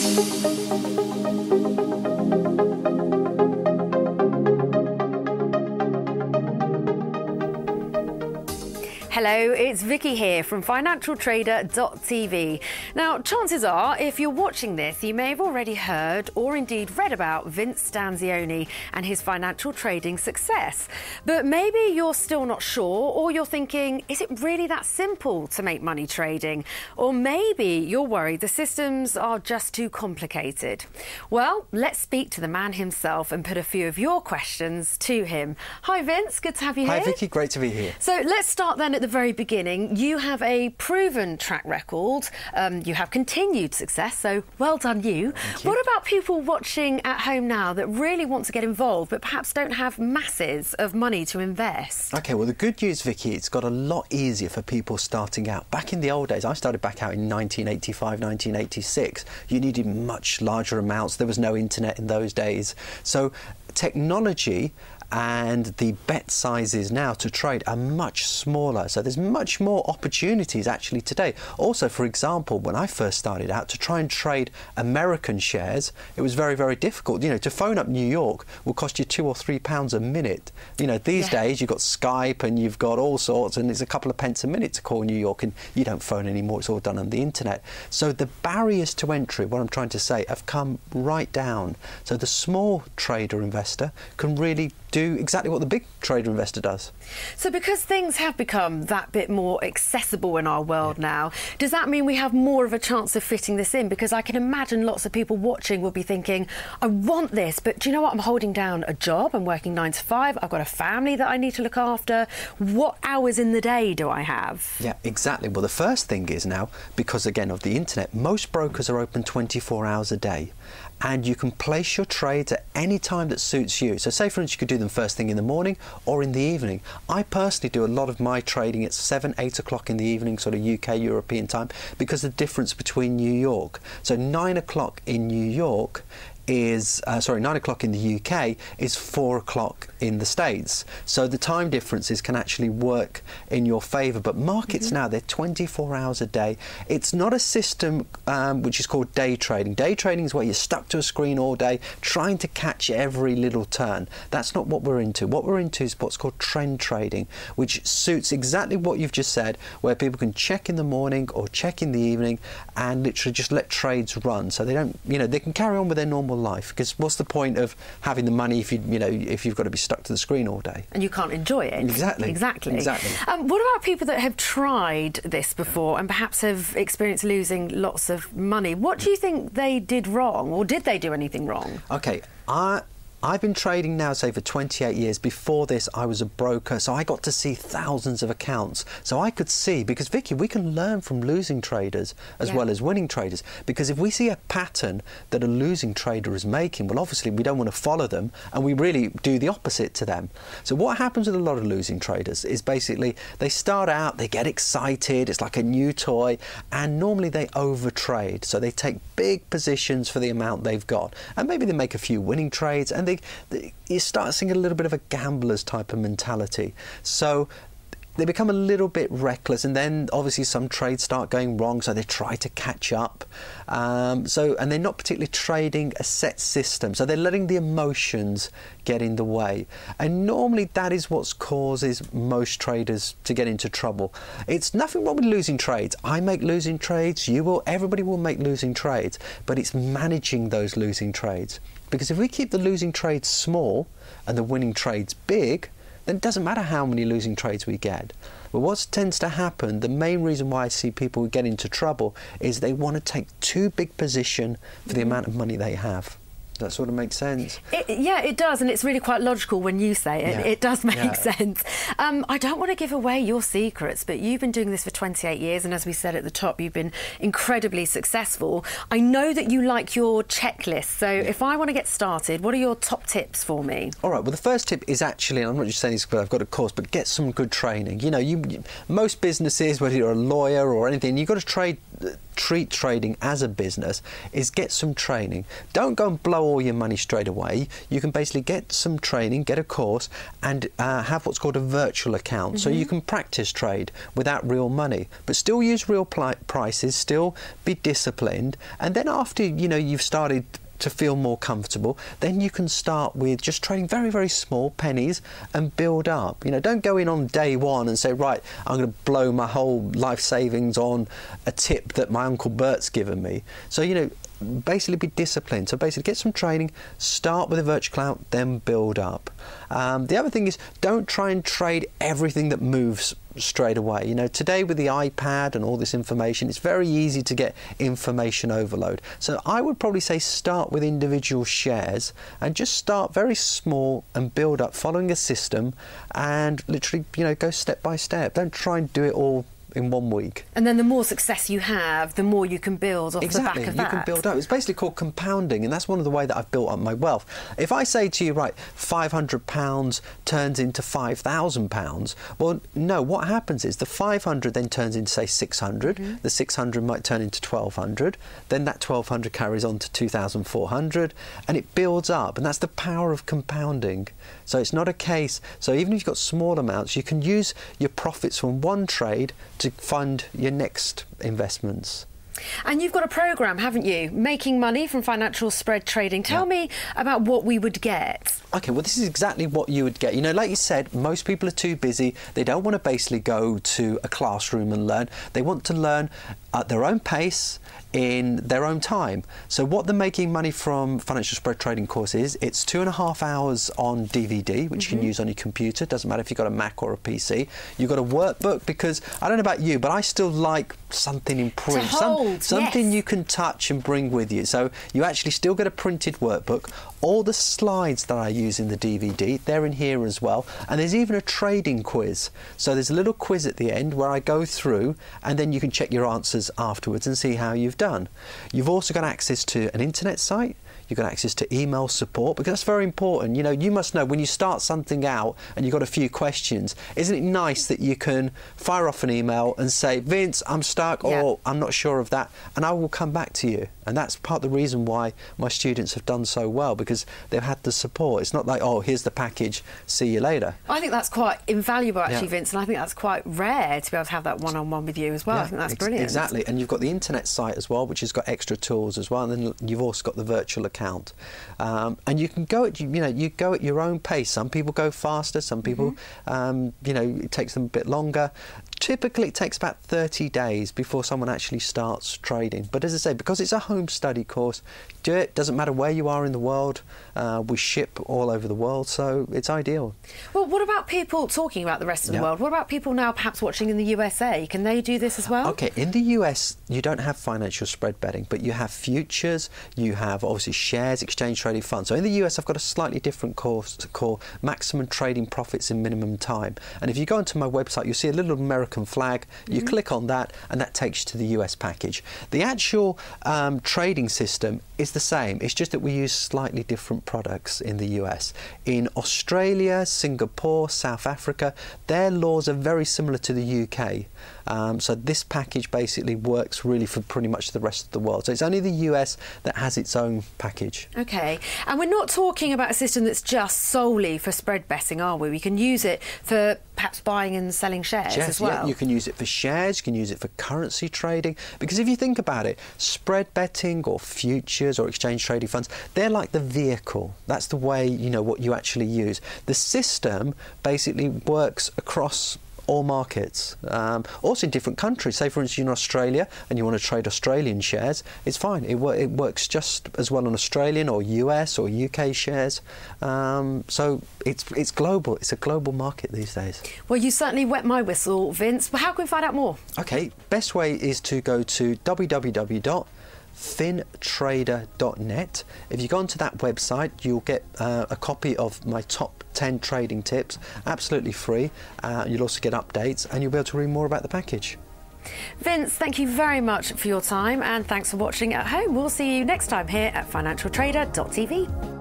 Thank you. Hello, it's Vicky here from financialtrader.tv. Now, chances are, if you're watching this, you may have already heard or indeed read about Vince Stanzione and his financial trading success. But maybe you're still not sure, or you're thinking, is it really that simple to make money trading? Or maybe you're worried the systems are just too complicated. Well, let's speak to the man himself and put a few of your questions to him. Hi, Vince, good to have you Hi, here. Hi, Vicky, great to be here. So let's start then at the very beginning. You have a proven track record. Um, you have continued success, so well done you. you. What about people watching at home now that really want to get involved but perhaps don't have masses of money to invest? Okay, well, the good news, Vicky, it's got a lot easier for people starting out. Back in the old days, I started back out in 1985, 1986. You needed much larger amounts. There was no internet in those days. So, technology and the bet sizes now to trade are much smaller. So there's much more opportunities actually today. Also, for example, when I first started out to try and trade American shares, it was very, very difficult. You know, to phone up New York will cost you two or three pounds a minute. You know, these Yeah. days you've got Skype and you've got all sorts, and it's a couple of pence a minute to call New York, and you don't phone anymore. It's all done on the internet. So the barriers to entry, what I'm trying to say, have come right down. So the small trader investor can really do exactly what the big trader investor does. So, because things have become that bit more accessible in our world now, does that mean we have more of a chance of fitting this in? Because I can imagine lots of people watching will be thinking, I want this, but do you know what? I'm holding down a job, I'm working nine to five, I've got a family that I need to look after. What hours in the day do I have? Yeah, exactly. Well, the first thing is now, because again of the internet, most brokers are open 24 hours a day. And you can place your trades at any time that suits you. So, say for instance, you could do them first thing in the morning or in the evening. I personally do a lot of my trading at 7, 8 o'clock in the evening, sort of UK European time, because the difference between New York. So, 9 o'clock in New York is uh, sorry nine o'clock in the UK is four o'clock in the States. So the time differences can actually work in your favour. But markets now they're 24 hours a day. It's not a system um, which is called day trading. Day trading is where you're stuck to a screen all day trying to catch every little turn. That's not what we're into. What we're into is what's called trend trading, which suits exactly what you've just said, where people can check in the morning or check in the evening and literally just let trades run. So they don't, you know, they can carry on with their normal life. Because what's the point of having the money if you, you know, if you've got to be stuck to the screen all day? And you can't enjoy it. Exactly. Exactly. Exactly. Um, what about people that have tried this before and perhaps have experienced losing lots of money? What do you think they did wrong, or did they do anything wrong? Okay, I I've been trading now, say, for 28 years. Before this, I was a broker, so I got to see thousands of accounts. So I could see, because Vicky, we can learn from losing traders as Yeah. well as winning traders. Because if we see a pattern that a losing trader is making, well, obviously we don't want to follow them, and we really do the opposite to them. So what happens with a lot of losing traders is basically they start out, they get excited, it's like a new toy, and normally they overtrade. So they take big positions for the amount they've got, and maybe they make a few winning trades, and they, they you start seeing a little bit of a gambler's type of mentality. So they become a little bit reckless, and then obviously some trades start going wrong, so they try to catch up. Um, so, and they're not particularly trading a set system, so they're letting the emotions get in the way. And normally that is what causes most traders to get into trouble. It's nothing wrong with losing trades. I make losing trades, you will, everybody will make losing trades, but it's managing those losing trades. Because if we keep the losing trades small and the winning trades big, it doesn't matter how many losing trades we get. But what tends to happen, the main reason why I see people get into trouble is they want to take too big position for the amount of money they have. That sort of makes sense. It, yeah, it does, and it's really quite logical when you say it. Yeah. It does make Yeah. sense. Um, I don't want to give away your secrets, but you've been doing this for 28 years, and as we said at the top, you've been incredibly successful. I know that you like your checklist, so if I want to get started, what are your top tips for me? All right. Well, the first tip is actually, and I'm not just saying this because I've got a course, but get some good training. You know, you most businesses, whether you're a lawyer or anything, you've got to trade treat trading as a business is get some training. Don't go and blow all your money straight away. You can basically get some training, get a course, and uh, have what's called a virtual account. Mm-hmm. So you can practice trade without real money, but still use real prices, still be disciplined, and then after you know you've started to feel more comfortable, then you can start with just trading very, very small pennies and build up. You know, don't go in on day one and say, right, I'm going to blow my whole life savings on a tip that my Uncle Bert's given me. So, you know, basically be disciplined. So basically get some training, start with a virtual cloud, then build up. Um, the other thing is don't try and trade everything that moves straight away. You know, today with the iPad and all this information, it's very easy to get information overload. So I would probably say start with individual shares and just start very small and build up following a system and literally, you know, go step by step. Don't try and do it all in one week. And then the more success you have, the more you can build off exactly. the back of you that. can build up. It's basically called compounding, and that's one of the way that I've built up my wealth. If I say to you, right, five hundred pounds turns into five thousand pounds, well, no. What happens is the five hundred then turns into say six hundred. mm mm-hmm. The six hundred might turn into twelve hundred. Then that twelve hundred carries on to two thousand four hundred, and it builds up. And that's the power of compounding. So it's not a case. So even if you've got small amounts, you can use your profits from one trade to fund your next investments. And you've got a program, haven't you? Making money from financial spread trading. Tell yeah. me about what we would get. Okay, well, this is exactly what you would get. You know, like you said, most people are too busy. They don't want to basically go to a classroom and learn. They want to learn at their own pace in their own time. So what the making money from financial spread trading course is, it's two and a half hours on DVD, which mm-hmm. you can mm-hmm. use on your computer. Doesn't matter if you've got a Mac or a PC. You've got a workbook because I don't know about you, but I still like something in print, Some, something yes. you can touch and bring with you. So you actually still get a printed workbook. All the slides that I use in the DVD, they're in here as well. And there's even a trading quiz. So there's a little quiz at the end where I go through and then you can check your answers afterwards and see how you've done. You've also got access to an internet site You've got access to email support because that's very important. You know, you must know when you start something out and you've got a few questions, isn't it nice that you can fire off an email and say, Vince, I'm stuck yeah. or I'm not sure of that, and I will come back to you. And that's part of the reason why my students have done so well because they've had the support. It's not like, oh, here's the package, see you later. I think that's quite invaluable, actually, yeah. Vince, and I think that's quite rare to be able to have that one on one with you as well. Yeah, I think that's brilliant. Exactly. And you've got the internet site as well, which has got extra tools as well. And then you've also got the virtual account. Um, and you can go at, you know, you go at your own pace. Some people go faster, some people, mm-hmm. um, you know, it takes them a bit longer. Typically, it takes about 30 days before someone actually starts trading. But as I say, because it's a home study course, do it. Doesn't matter where you are in the world. Uh, we ship all over the world, so it's ideal. Well, what about people talking about the rest of the world? What about people now perhaps watching in the USA? Can they do this as well? Okay, in the US, you don't have financial spread betting, but you have futures, you have obviously shares, exchange traded funds. So in the US, I've got a slightly different course called Maximum Trading Profits in Minimum Time. And if you go onto my website, you'll see a little American flag. You mm-hmm. click on that, and that takes you to the US package. The actual um, trading system is the same. It's just that we use slightly different products in the US. In Australia, Singapore, South Africa, their laws are very similar to the UK. Um, so this package basically works really for pretty much the rest of the world. So it's only the US that has its own package. Okay, and we're not talking about a system that's just solely for spread betting, are we? We can use it for perhaps buying and selling shares yes, as well. Yeah, you can use it for shares, you can use it for currency trading. Because if you think about it, spread betting or futures or exchange trading funds, they're like the vehicle. That's the way, you know, what you actually use. The system basically works across all markets. Um, also in different countries. Say, for instance, you're in Australia and you want to trade Australian shares, it's fine. It, it works just as well on Australian or US or UK shares. Um, so it's it's global. It's a global market these days. Well, you certainly wet my whistle, Vince. But how can we find out more? Okay, best way is to go to www fintrader.net. If you go onto that website, you'll get uh, a copy of my top 10 trading tips, absolutely free. Uh, you'll also get updates and you'll be able to read more about the package. Vince, thank you very much for your time and thanks for watching at home. We'll see you next time here at financialtrader.tv.